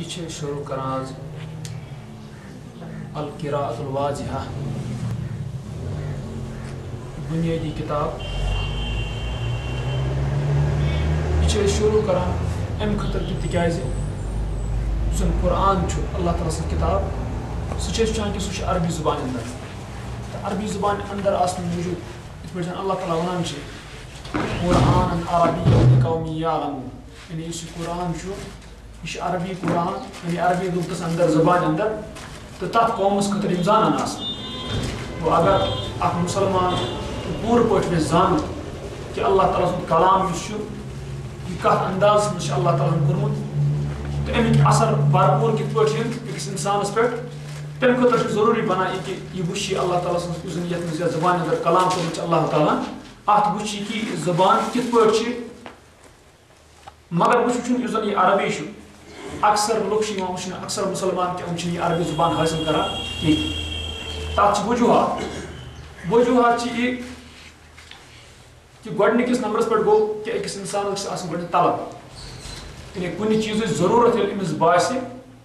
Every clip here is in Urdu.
یہ شروع کران القراءت الواضحہ بنیادی کتاب۔ یہ شروع کران ام خطر کہ تکیاز سن قرآن چھو، اللہ تعالیٰ سن کتاب۔ سہ وچان کہ سہ عربی زبان اندر۔ تو عربی زبان اندر آسن موجود۔ ات پہ اللہ تعالیٰ ونان چھے قرآن عربی قومی یعلمون۔ یعنی اس قرآن چھو یہ عربی قرآن یعنی عربی لغتس اندر زبان اندر، تو تک قومس خطر یم زانان آسان اگر اخ مسلمان پور پہ زان کہ اللہ تعالیٰ سن کلام اس یہ کت انداز مجھ اللہ تعالیٰ کورمت تو امیک اثر بھرپور کت پہ أکس انسانس پہ تمہ خاطر ضروری بنان یہ کہ یہ وچ اللہ تعالیٰ سن اس مز زبان اندر کلام کورمت اللہ تعالیٰ۔ ات وچ کہ زبان کت پہ مگر وچ اس زن یہ عربی اکثر لوگ وچن اکثر مسلمان کہ ہم یہ عربی زبان حاصل کران کی تک وجوہات وجوہات یہ کہ گۄڈنِکِس نمبرس پٮ۪ٹھ گوٚو کہ أکِس اِنسانس گژھِ آسٕنۍ گۄڈٕ طلب۔ یعنی کُنہِ چیٖزٕچ ضروٗرت ییٚلہِ أمِس باسہِ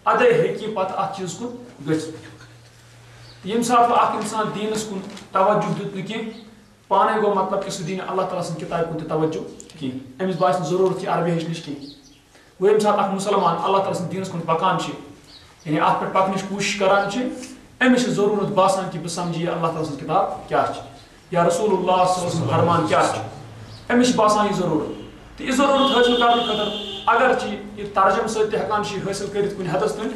اَدَے ہیٚکہِ یہِ پَتہٕ اَتھ چیٖز کُن گٔژھِتھ ییٚمہِ ساتہٕ وۄنۍ اکھ اِنسان کُن توجہ دیُت نہٕ کینٛہہ پانے گوٚو مطلب کہ سُہ دی نہٕ اللہ تعالیٰ سٕنٛدِ کِتابہِ کُن تہِ توجہ کینٛہہ أمِس باسہِ نہٕ ضروٗرت عربی ہیٚچھنٕچ کینٛہہ گوٚو ییٚمہِ ساتہٕ اکھ مُسلمان اللہ تعالیٰ سٕنٛدِ دیٖنَس کُن پَکان چھِ یعنی اَتھ پٮ۪ٹھ پَکنٕچ کوٗشِش کران چھِ أمِس چھِ ضروٗرت باسان کہِ بہٕ سَمجہِ یہِ اللہ تعالیٰ سٕنٛز کِتاب کیٛاہ چھِ یا رسول اللہ صلی اللہ علیہ وسلم فرمان کیٛاہ چھِ أمِس چھِ باسان یہِ ضروٗرت تہٕ یہِ ضروٗرت حٲصِل کرنہٕ خٲطرٕ اگرچہِ یہِ ترجم سۭتۍ تہِ ہٮ۪کان چھِ یہِ حٲصِل کٔرِتھ کُنہِ حدس تام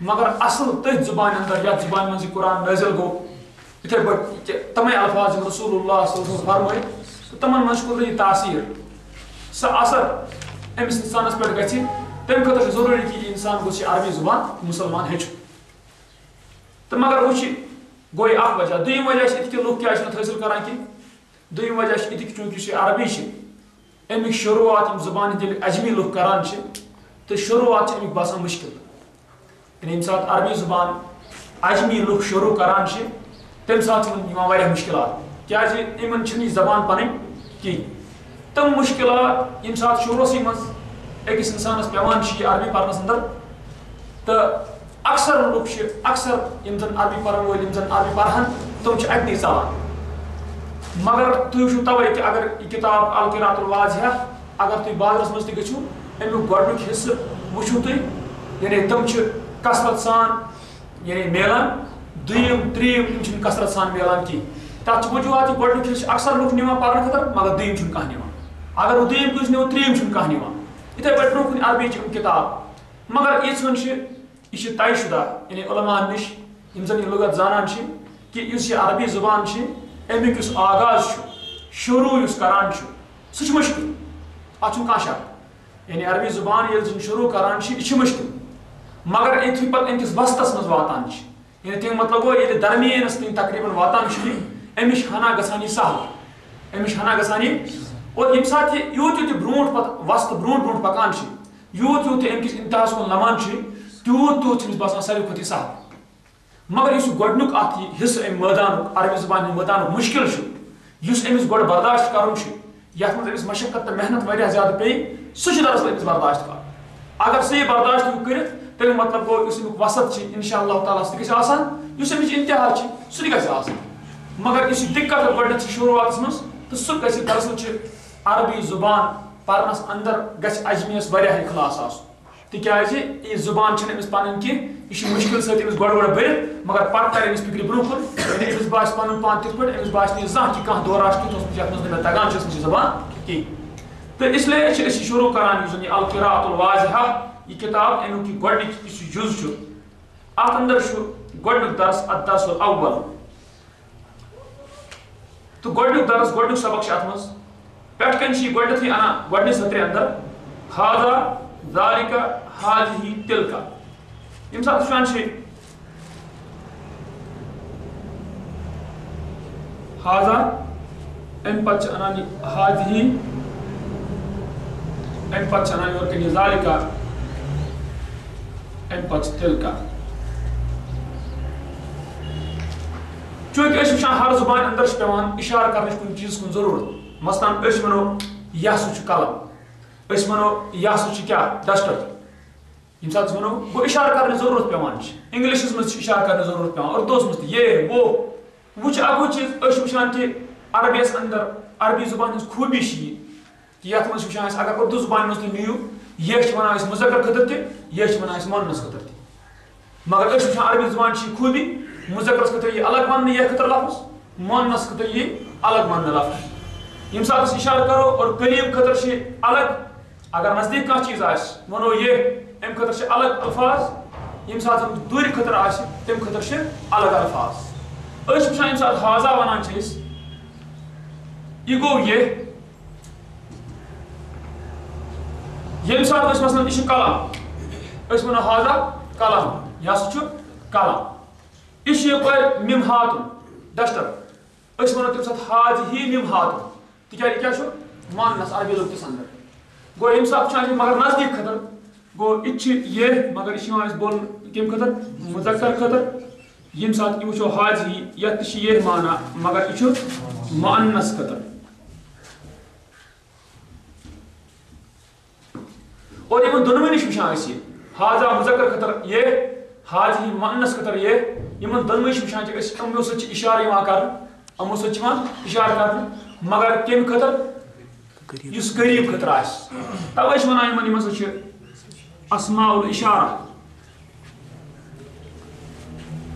مگر اصل تٔتھۍ زُبانہِ انٛدر یتھ زُبانہِ منٛز یہِ قرآن نٲزِل گوٚو یِتھٕے پٲٹھۍ تِمے الفاظ یِم رسول اللہ صلی اللہ علیہ وسلم فرمٲے تہٕ تِمن منٛز چھُ یہِ تاثیٖر سۄ اثر أمِس اِنسانس پٮ۪ٹھ گژھِ تمہِ خٲطرٕ چھُ ضروٗری کہِ یہِ اِنسان گوٚژھ عربی زُبان مُسلمان ہیٚچھُن تہٕ مگر وٕچھ گوٚو یہِ وجہ دوٚیِم وجہ چھِ یِتھ کہِ لُکھ کیٛاہ چھِنہٕ اَتھ کران کینٛہہ دوٚیِم وجہ چھِ عربی امیک شروعات یم زبان ہند اجمی لوگ کران تو شروعات امیک باسان مشکل یعنی یم سات عربی زبان اجمی لوگ شروع کران تم سات واریاہ مشکلات کیا زبان پن کی تم مشکلات یم سات شروعسی مز اکس انسانس پیوان یہ عربی پرنس اندر تو اکثر لوگ اکثر یم زن عربی پرن ول یم زن عربی پرہن تم اتنی ژلان مگر تھی توے کہ اگر یہ کتاب القرات الواضحہ اگر تھی بازرس مز تہ گژھو امیک گۄڈنیُک حصہٕ وٕچھو تُہۍ یعنی تم چھِ کثرت سان یعنی میلان، دوٚیِم ترٛیٚیِم یِم چھِنہٕ کثرت سان میلان کینٛہہ تَتھ چھِ وجوہات یہِ گۄڈنیُک حصہٕ چھِ اکثر لُکھ نِوان پرنہٕ خٲطرٕ مگر دوٚیِم چھُنہٕ کانٛہہ نِوان اگر بہٕ دوٚیِم کٲنٛسہِ نِوان ترٛیٚیِم چھُنہٕ کانٛہہ نِوان پٲٹھۍ برونٛہہ کُن عربی چھِ کِتاب۔ مگر یِژھ چھِ، یہِ چھِ طے شُدہ۔ یعنی علماء نِش، یِم زَن یہِ لُغت زانان چھِ کہِ یُس یہِ عربی زُبان چھِ، امیُک یُس آغاز چھُ شروع اس کران سہ مشکل؟ ات شک یعنی عربی زبان یل زن شروع کران یہ مشکل؟ مگر اتھی پتہ امکس وسطس مز واتان یعنی تم مطلب گو یہ یعنی درمیانس تقریباً واتان امش ہنا گسان سہل امش ہنا گسان یہ اور یم سات یہ یوت یوت برونٹ پت وسط برونٹ برونٹ پکان یوت یوت امکس انتہاس کن لمان تیوت تیوت چھمس باسان ساروی کھت سہل۔ مگر اس گۄڈنیُک ات حصہ ام میدان عربی زبان میدان مشکل اس امس گۄڈٕ برداشت کرُن چھُ، یتھ منٛز أمِس مشقت تہٕ محنت واریاہ زیادٕ پیٚیہِ، سُہ چھُ دراصل أمِس برداشت کرُن۔ اگر سُہ یہِ برداشت ہیٚکہِ کٔرِتھ، تیٚلہِ مطلب گوٚو یُس امیُک وسط چھُ انشاء اللہ تعالیٰ سُہ تہِ گژھِ آسان، یُس امِچ انتہا چھِ، سُہ تہِ گژھِ آسان۔ مگر یُس یہِ دِقت گۄڈنٮ۪تھ چھِ شروعاتس منٛز، تہٕ سُہ گژھِ دراصل چھِ عربی زبان پرنس اندر گژھِ اجمیس واریاہ اخلاص آسُن۔ تکیازِ یہ زبان چھنہٕ أمِس پنٕنۍ کینٛہہ، یہِ چھِ سۭتۍ أمِس گۄڈٕ گۄڈٕ بٔرِتھ، مگر پتہٕ ترِ أمِس فِکرِ برونٛہہ کُن یعنی أمِس باسہِ پنُن پان تِتھ پٲٹھۍ، أمِس باسہِ نہٕ زانٛہہ کہِ کانٛہہ دورہ چھُ تیُتھ اوسمُت یتھ منٛز نہٕ مےٚ تگان چھِ ٲسمٕژ یہِ زبان کِہیٖنۍ۔ تہٕ اِسلیے چھِ أسۍ یہِ کران یُس زن یہِ القراۃ الواضحہ، یہِ کِتاب امیُک یہِ گۄڈنِچ یُس یہِ جُز چھُ، اتھ اندر چھُ گۄڈنیُک درس الدرس الاول۔ تہٕ گۄڈنیُک درس، گۄڈنیُک سبق چھُ اتھ منٛز۔ پٮ۪ٹھ کَنۍ چھِ یہِ گۄڈنیٚتھٕے انان گۄڈنِچ سطرِ اندر ہاذا ذالِکا هذه تلك یم سات وچھان چھ هذا ام پچ انانی هذه ام پچ انانی اور کہ ام پچ تلك چونکہ اس وچھان ہر زبان اندر چھ پیوان اشارہ کرنے کن چیز کن ضرورت۔ مثلا اس منو یہ سو چھ قلم اس منو یہ سو چھ کیا ڈسٹر یم سات ونو گو اشارہ کرنے ضرورت پیوان انگلشس مز اشارہ کرنے ضرورت پیوان، اردوس مز یہ وہ وچ اگو چیز اس وچان کہ عربیس اندر، عربی زبان ہز خوبی چھ کہ یتھ مز وچان اگر اردو زبان مز نیو یہ چھ ونان اس مذکر خطر تہ یہ چھ ونان اس مؤنث خطر تہ۔ مگر اس وچان عربی زبان چھ خوبی مذکر خطر یہ الگ ون یہ خطر لفظ؟ مؤنث خطر یہ الگ ون لفظ یم سات اشارہ کرو اور قریب خطر چھ الگ۔ اگر نزدیک کانٛہہ چیٖز آسہِ وَنو یہِ اَمہِ خٲطرٕ چھِ الگ الفاظ۔ ییٚمہِ ساتہٕ زَن دوٗرِ خٲطرٕ آسہِ تَمہِ خٲطرٕ چھِ الگ الفاظ۔ أسۍ چھِ وٕچھان ییٚمہِ ساتہٕ حاضا وَنان چھِ أسۍ یہِ گوٚو یہِ۔ ییٚمہِ ساتہٕ أسۍ مثلاً یہِ چھُ کلام أسۍ وَنو حاضا کلام یہِ ہسا چھُ کلام یہِ چھُ یپٲرۍ مِم ہاتُن ڈسٹر أسۍ وَنو تَمہِ ساتہٕ ہی مِم ہاتُن تِکیٛازِ یہِ چھُ؟ ماننس عربی لُکتِس اندر گو یم سات وچان مگر نزدیک خطر گو یہ یہ، مگر یہ بول کم خطر مذکر خطر یم سات یہ وچو حاضی یت یہ مانا مگر یہ مؤنث خطر اور یہ دونوں نش وچان اس حاضا مذکر خطر یہ حاضی مؤنث خطر یہ یمن دونوں نش وچان اس امو سچ اشارہ یوان کر امو سچ اشارہ کر مگر کم خطر اس قریب خطر آس توے ونان یمن ہسا اسماء الاشارہ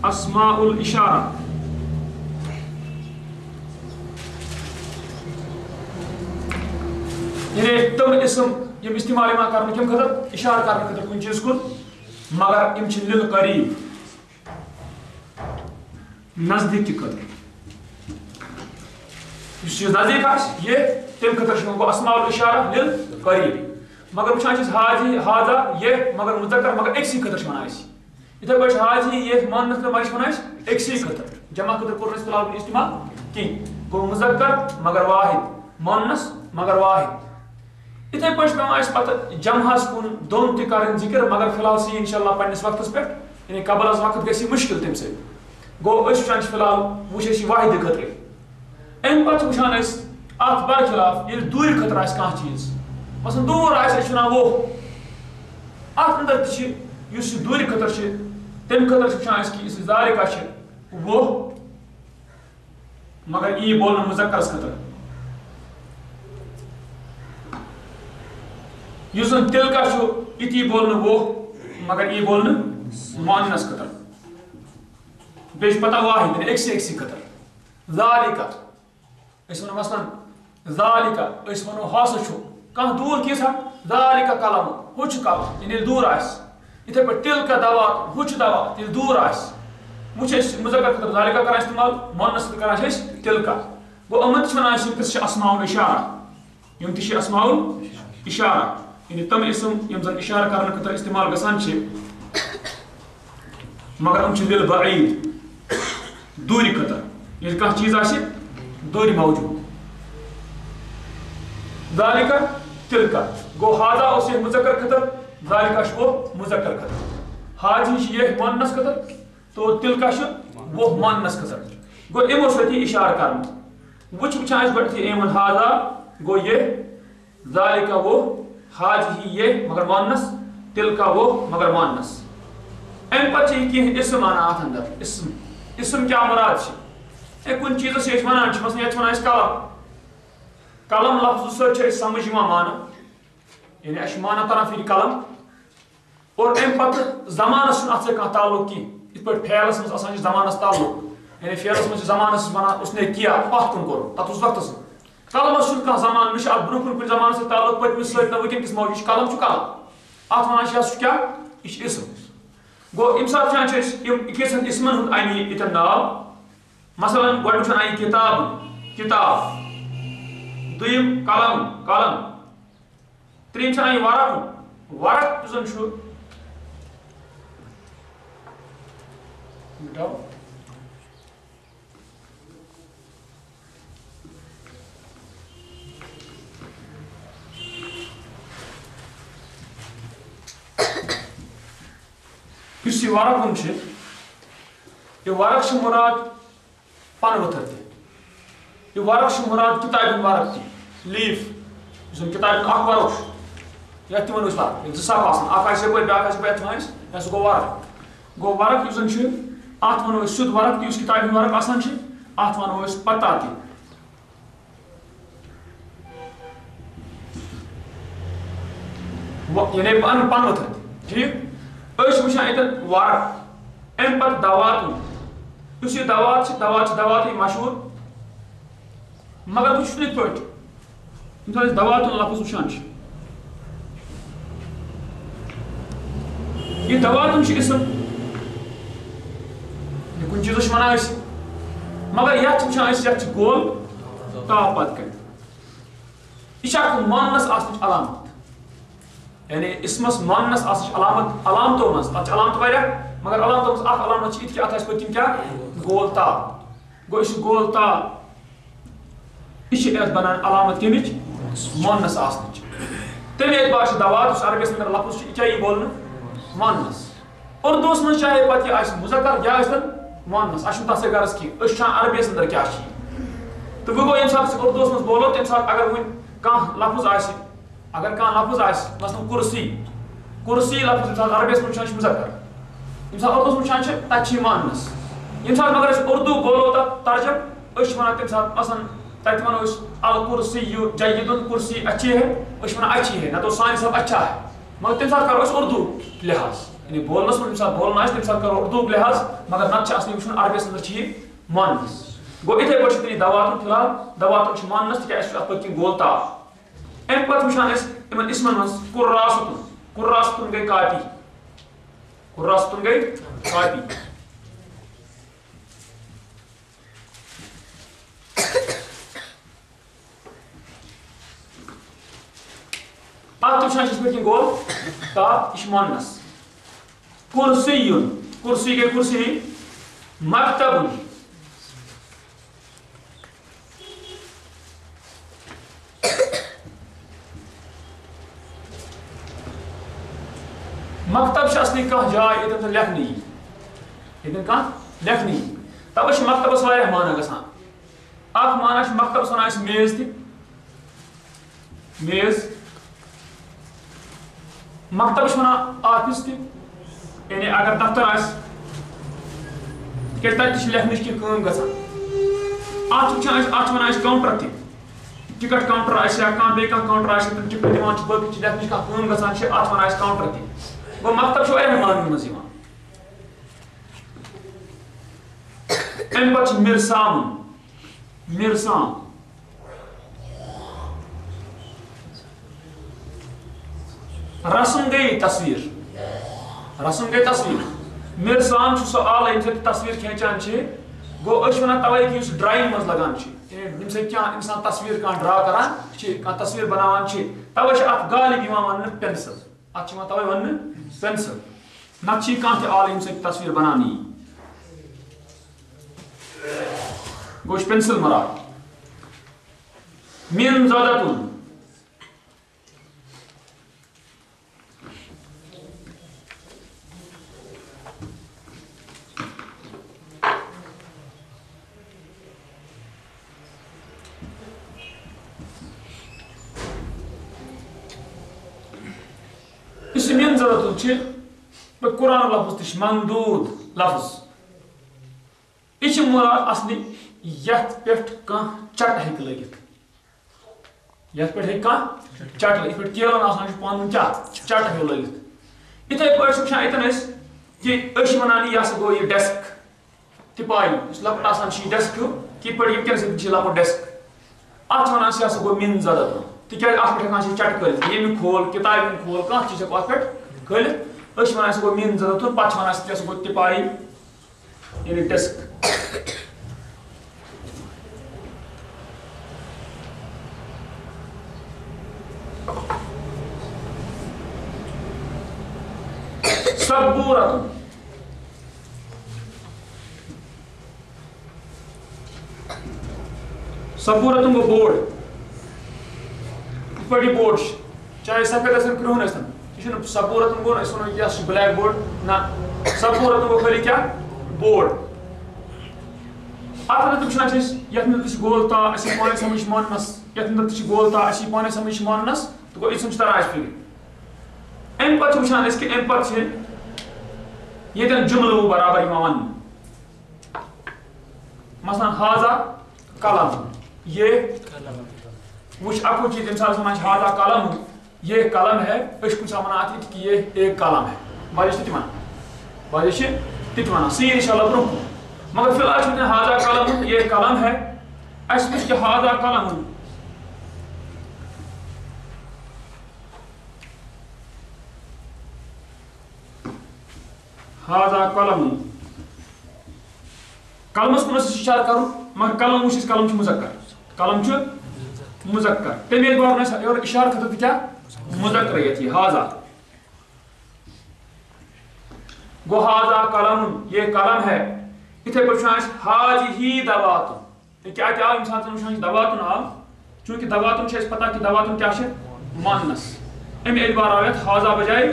اسماء الاشارہ یعنی تم اسم یم استعمال کرنے کم خطر اشارہ کرنے خطر کن چیز کن مگر یم لل قریب نزدیک خطر اس چیز نزدیک آس یہ تم خطر گو اسماء الاشارہ لل قریب. مگر وچان چیز حاضی حاضا یہ مگر مذکر مگر ایک سی خطر ونان اس اتھے پٲٹھۍ حاضی یہ ماننس خطر مگر ونان ایک سی خطر جمع خطر کور اس فلحال استعمال کہیں گو مذکر مگر واحد. ماننس، مگر واحد. اتھے پٲٹھۍ پیوان اس پتہ جمعس کن دون تہ کرن ذکر، مگر فلحال سی انشاءاللہ پننس وقتس پٮ۪ٹھ. یعنی قبل از وقت گژھِ مشکل تمہِ سۭتۍ. گوٚو أسۍ وٕچھان چھِ فلحال وٕچھ أسۍ یہِ واحدٕ خٲطرٕ اَمہِ پتہٕ وٕچھان أسۍ ات برخلاف دور خطر آس کان چیز۔ مثلا دور آس اچھا نا وہ۔ ات اندر تھی اس دور خطر چھ تم خطر چھ وچان اس کی اس زارے کا چھ وہ۔ مگر ای بولنا مذکر اس خطر یوزن تل کا چھ اتی بولنا وہ، مگر ای بولنا مؤنث خطر بیش پتہ واحد ایک سے ایک سی خطر ذالک۔ اس مثلا ذالکا اس ونو ہاسا چھو کان دور کیسا ذالکا کلام ہوچ کلام یعنی دور یعنی آس اتھے پر تل کا دوا ہوچ دوا تل دور آس مجھے مذکر خطر ذالکا کرا استعمال، مؤنث کرا چھس تل کا گو امت چھنا اس کس اسماء الاشارہ یم یعنی تشی اسماء الاشارہ یعنی تم اسم، یم زن اشارہ کرنے خطر استعمال گسان چھ مگر ام چھ دل بعید۔ دوری خطر یعنی کانٛہہ چیز آسہِ دوری موجود۔ ذالکا تلکا۔ گو حاضا اس یہ مذکر خطر ذالکا شو مذکر خطر حاجی یہ مؤنث خطر تو تلکا شو وہ مؤنث خطر گو امو ستی اشارہ کرنا وچ وچان اس بڑھتی ایمن حاضا گو یہ ذالکا وہ حاجی یہ مگر مؤنث تلکا وہ مگر مؤنث ام پتہ کی اسم انا ات اندر اسم۔ اسم کیا مراد چھ اے کن چیز سے ونان چھ ونان اس کلام کلم لفظ سر سمجھ مانا یعنی اچھا مانا تران پھر قلم اور ام پتہ زمانس ات سے تعلق کی ات پہ پھیلس مز آسان زمانس تعلق یعنی پھیلس مز زمانس ونان اس نے کیا پت کن کور تت اس وقت قلمس چھ زمان نش ات برو کن زمانس سے تعلق پتمس ست نہ ونکس موجود قلم چھ قلم ات ونان سہ کیا یہ اسم گو ام سات وچان کیسن اسمن ہند این یتن ناو مثلا گۄڈٕ وٕچھان آیہِ کِتاب کِتاب دویم قلم قلم تریم چھنا یہ ورق ورق زن چھو مٹاو اس یہ ورق ہم چھے یہ ورق چھے مراد پن وتر تھی یہ ورق مراد کتاب ورق تھی لیف اس کتاب اخ ورق یَتھ تہِ وَنو أسۍ وَرق زٕ سَب آسان، اَکھ آسہِ یَپٲرۍ، بیٛاکھ آسہِ یَپٲرۍ یَتھ وَنو أسۍ یہِ ہسا گوٚو وَرق۔ گوٚو وَرق یُس زَن چھُ، اَتھ وَنو أسۍ سیوٚد وَرق تہِ یُس کِتابہِ ہُنٛد وَرق آسان چھِ، اَتھ وَنو أسۍ پَتا تہِ۔ یعنی بہٕ اَنہٕ پَنہٕ تھٔدۍ ٹھیٖک؟ أسۍ چھِ وٕچھان ییٚتٮ۪ن وَرق اَمہِ پَتہٕ دواتُن یُس دوات دوات چھِ دواتٕے مگر بہٕ چھُس نہٕ یِتھ پٲٹھۍ لفظ وٕچھان چھِ یہ دواتن چھُ اسم یہ کُنہِ چیٖزس چھِ مگر یتھ چھِ گول تاپھ پتہٕ کَنۍ یہِ چھِ اکھ ماننس آسنٕچ علامت یعنی اسمس ماننس آسنٕچ علامت، علامتو منٛز، اتھ علامت واریاہ، مگر علامتو منٛز اکھ علامت چھِ یِتھ کہِ اتھ آسہِ پٔتکِنۍ کیٛاہ؟ گول تاپھ گوٚو یہِ چھُ گول تاپھ یہِ چھِ بنان علامت کَمِچ ماننس آسنٕچ۔ تَمہِ اعتبار چھِ دوات یُس عربِیس منٛز لفظ چھُ، یہِ کیٛاہ یی بولنہٕ؟ ماننس۔ اردوس من چاہے پتہ یہ آسہِ مُذکر، یا ٲسۍتن ماننس؟ اَسہِ چھُنہٕ تَتھ سۭتۍ غرض کینٛہہ۔ أسۍ چھِ وٕچھان عربیَس اندر کیٛاہ چھِ؟ یہِ تہٕ وۄنۍ گوٚو ییٚمہِ ساتہٕ أسۍ بولو، تَمہِ ساتہٕ اگر وۄنۍ کانٛہہ لفظ آسہِ اگر کانٛہہ لفظ آسہِ مثلاً کُرسی کُرسی لفظ ییٚمہِ ساتہٕ عربیَس منٛز وٕچھان چھِ مُذکر ییٚمہِ ساتہٕ اردوس منٛز وٕچھان چھِ تَتہِ چھِ ییٚمہِ ساتہٕ مگر أسۍ اردوٗ بولو تَتھ ترجم أسۍ چھِ وَنان تَمہِ ساتہٕ مثلاً تَتہِ وَنو أسۍ الکُرسی یوٗ جیدُن کُرسی اچھی ہے أسۍ چھِ وَنان اچھی ہے نہ تو سانہِ حساب اچھا ہے مگر تَمہِ ساتہٕ کَرو أسۍ اردوٗ لحاظ یعنی بولنس منٛز ییٚمہِ ساتہٕ بولُن آسہِ تَمہِ ساتہٕ کرو اردوٗ لحاظ مگر نتہٕ چھِ اصلی وٕچھُن عربِیَس انٛدر چھِ یہِ ماننس گوٚو یِتھٕے پٲٹھۍ چھُ تیٚلہِ دواتُن فِلحال دواتُن چھُ ماننس تِکیٛازِ اَسہِ چھُ اَتھ پٔتۍ کِنۍ گول تاپھ اَمہِ پتہٕ وٕچھان أسۍ یِمن اِسمن منٛز کُراسُتُن کُراسُتُن گٔے کاپی کُراسُتُن گٔے کاپی اتھ وٕچھان چھِ أسۍ پٔتۍ کِنۍ گول تاپھ یہِ چھُ ماننس کُرسی یُن کُرسی گٔے کُرسی مکتبُن مکتب چھِ اصلی کانٛہہ جاے ییٚتٮ۪ن سُہ لیکھنہٕ یی ییٚتٮ۪ن کانٛہہ لیکھنہٕ یی تَوے چھِ مکتبس واریاہ معنی گژھان اکھ معنی چھُ مکتبس وَنان أسۍ میز تہِ میز۔ مکتب چھِ وَنان آفِس تہِ یعنی اگر دفتر آسہِ تِکیٛازِ تَتہِ تہِ چھِ لیکھنٕچ کینٛہہ کٲم گژھان اَتھ چھِ وٕچھان أسۍ اَتھ چھِ وَنان أسۍ کاوُنٛٹر تہِ ٹِکٹ یا کانٛہہ بیٚیہِ کانٛہہ کاوُنٛٹر آسہِ تِم ٹِکٹ دِوان چھِ باقٕے چھِ لیکھنٕچ کانٛہہ کٲم گژھان چھِ اَتھ وَنان أسۍ کاوُنٛٹر تہِ گوٚو مکتب چھُ معنی منٛز یِوان اَمہِ پتہٕ چھُ مِرسامُن مِرسام رسم گٔے تصویٖر رسم گٔے تصویٖر مِرسام چھُ سُہ آلہٕ ییٚمہِ سۭتۍ تصویٖر کھینٛچان چھِ گوٚو أسۍ چھِ وَنان تَوے کہِ لگان چھِ ییٚمہِ سۭتۍ کانٛہہ اِنسان تصویٖر ڈرا کران چھِ کانٛہہ بناوان چھِ تَوے غالب یِوان وَننہٕ پٮ۪نسل اَتھ چھِ یِوان پینسل نتہٕ چھِ یہِ کانٛہہ تصویر آلہٕ ییٚمہِ پینسل تصویٖر بناونہٕ یی گوٚو مراد ضروٗرت چھِ قرآن لفظ تہِ چھِ لفظ یہِ چھِ مُراد اصلی یتھ پٮ۪ٹھ کانٛہہ چٹ ہیٚکہِ لٔگِتھ یتھ پٮ۪ٹھ ہیٚکہِ چٹ لٔگِتھ یِتھ پٲٹھۍ کیلن آسان چھُ پانہٕ چٹ ہیٚو لٔگِتھ یِتھٕے پٲٹھۍ چھِ وٕچھان ییٚتٮ۪ن أسۍ کہِ أسۍ چھِ وَنان یہِ ہسا گوٚو یہِ ڈیسک تہِ پاے یُس لۄکُٹ آسان ڈیسک ہیوٗ کِتھ پٲٹھۍ یِم کیٛاہ سۭتۍ چھِ لۄکُٹ ڈیسک اَتھ چھِ وَنان یہِ ہسا زدت تِکیٛازِ اَتھ پٮ۪ٹھ ہٮ۪کان چٹ کھٲلِتھ ییٚمہِ کھول کِتابہِ ہُنٛد کھول کانٛہہ چیٖز ہٮ۪کو اَتھ پٮ۪ٹھ کھٲلِتھ أسۍ چھِ وَنان اَسہِ گوٚو مِن ضروٗرت پَتہٕ چھِ وَنان گوٚو تِپایی یعنی ڈیسک سبوٗرت سبوٗرتن گوٚو بوڑ یِتھ پٲٹھۍ چاہے سفید ٲسِن کرٛہُن یہِ أسۍ وَنو یہِ ہسا چھُ بلیک بوڑ نہ سبوٗرتن گوٚو خٲلی کیٛاہ بوڑ اَتھ اندر تہِ وٕچھان چھِ أسۍ یَتھ منٛز تہِ چھِ گول تا اَسہِ یی پانے سَمجھ ماننَس یَتھ منٛز تہِ چھِ گول تا اَسہِ یی پانے سَمجھ ماننَس تہٕ گوٚو یِژھ چھِ اَسہِ فِکرِ ام پتہ وچھان اس کہ ام پتہ چھ یتن جملہ برابر یوان مثلا ہاذا قلم یہ وچ اکو چیز انسان سمجھ ہاذا قلم یہ قلم ہے اس کو سمجھنا کہ یہ ایک قلم ہے۔ باجش تتمان باجش تتمان سین انشاءاللہ برو مگر فی الحال چھنے ہاذا قلم یہ قلم ہے، اس وچ کہ ہاذا قلم هذا قلم۔ قلمس کن اشارہ کرو مگر قلم وچ قلم چھ مذکر۔ قلم چھ؟ مذکر۔ تمے اعتبار نہ اور اشارہ خطر کیا؟ مذکر یتی هذا گو هذا قلم، یہ قلم ہے۔ اتھے پر چھان هذه دوات یعنی کیا کیا انسان سے چھان دوات آ؟ چونکہ دوات چھ پتہ کہ دوات کیا چھ مانس ام اعتبار آیت هذا بجائے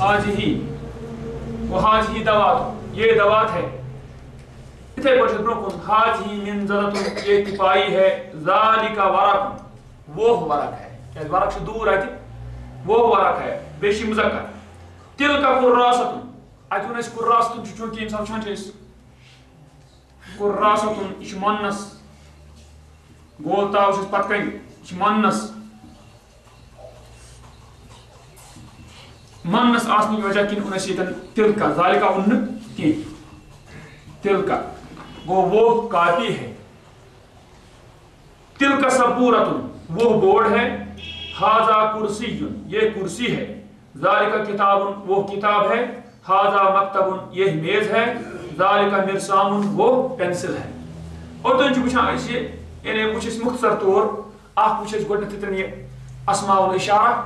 هذه وحاج ہی دوات یہ دوات ہے۔ اتھے پرشت برکن حاج ہی من زدت یہ تپائی ہے۔ ذالکا ورق، وہ ورق ہے۔ یعنی ورق سے دور ہے وہ ورق ہے، بیشی مذکر۔ تل کا قراستن اتون اس قراستن چونکہ انسان چھان چھے قراستن اش منس گولتا اس پتکن اش منس منس آسنے کی وجہ کن انہیں سیتن تل کا ذالکہ ان کی۔ تل کا وہ وہ کاپی ہے۔ تل کا سبورت وہ بورڈ ہے۔ حاضا کرسی یہ کرسی ہے۔ ذالکہ کتاب وہ کتاب ہے۔ حاضا مکتب یہ میز ہے۔ ذالکہ مرسام وہ پینسل ہے۔ اور تو انچو پوچھا اس یہ یعنی کچھ اس مختصر طور آپ کچھ اس گوڑنے تیتن یہ اسماء الاشارہ۔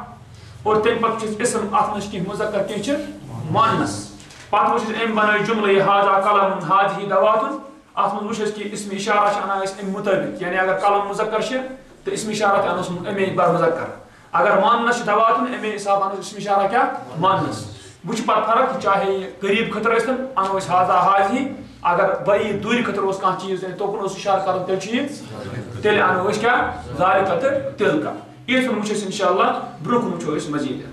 اور تم پتہ اسم ات مجھ کی مذکر کی چھ مانس پتہ وچ ام بنائی جملہ یہ ہاذا قلم هذه دوات۔ ات مجھ وچ کی اسم اشارہ چھ انا اس ام مطابق یعنی اگر قلم مذکر چھ تو اسم اشارہ تے انس ام بار مذکر۔ اگر مانس دوات امی حساب انس اسم اشارہ کیا؟ ماننس وچ پت فرق چاہے قریب خطر استن انو اس هاذا حاضی اگر بئی دوری خطر اس کان چیز تو کن اس اشارہ کرن تل چیز؟ تل انو اس کیا؟ ذالک تل کا۔ یہ سن مجھے انشاءاللہ برکن مجھے اس مزید